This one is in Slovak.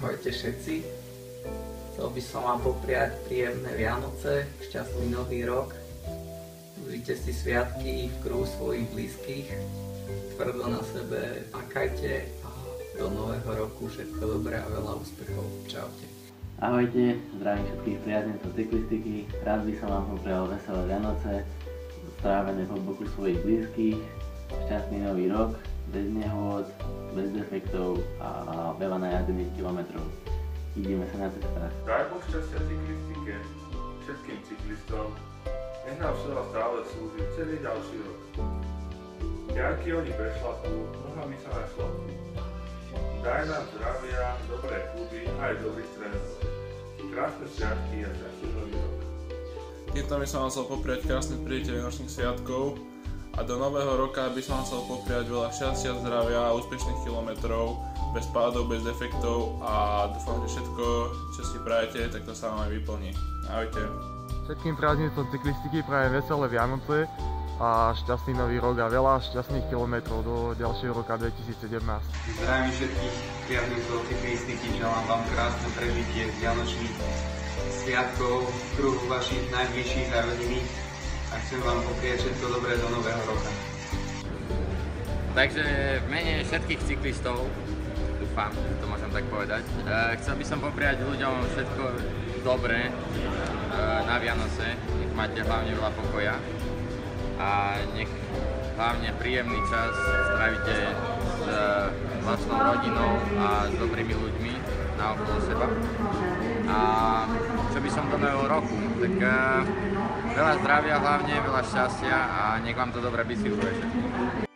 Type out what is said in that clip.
Ahojte všetci. Chcel by som vám popriať príjemné Vianoce, šťastný nový rok. Užite si sviatky v kruhu svojich blízkych. Tvrdo na sebe makajte a do nového roku všetko dobré a veľa úspechov. Čaute. Ahojte, zdravím všetkých priaznencov cyklistiky. Rád by som vám poprial veselé Vianoce, strávené po boku svojich blízkych, šťastný nový rok, bez nehôd, bez defektov a veľa najazdených kilometrov. Ideme sa na cestách. Daj Boh šťastia cyklistike, všetkým cyklistom, nech nám všetko stále slúži celý ďalší rok. Ďarky oni prešlapú, nohami sa našlapú. Daj nám zdravia, dobré kluby a aj dobrých trénerov. Krásne sviatky a šťastný nový rok. Týmto by som vám chcel popriať krásne príjete Vianočných sviatkov a do nového roka by som vám chcel popriať veľa šťastia, zdravia a úspešných kilometrov, bez pádov, bez defektov a dúfam, že všetko, čo si prajete, tak to sa vám aj vyplní. Ahojte. Všetkým prázdnicom cyklistiky prajem veselé Vianoce a šťastný nový rok a veľa šťastných kilometrov do ďalšieho roka 2017. Zdravím všetkých priaznicov cyklistiky, želám vám krásne prežitie Vianočných sviatkov v kruhu vašich najbližších a rodiny a chcem vám poprieť všetko dobré do nového roka. Takže v mene všetkých cyklistov, dúfam, to môžem tak povedať, eh, chcel by som popriať ľuďom všetko dobré eh, na Vianoce, nech máte hlavne veľa pokoja a nech hlavne príjemný čas strávíte s eh, vlastnou rodinou a s dobrými ľuďmi na okolo seba. A čo by som do nového roku, tak veľa zdravia hlavne, veľa šťastia a nech vám to dobre bicykluje všetkým.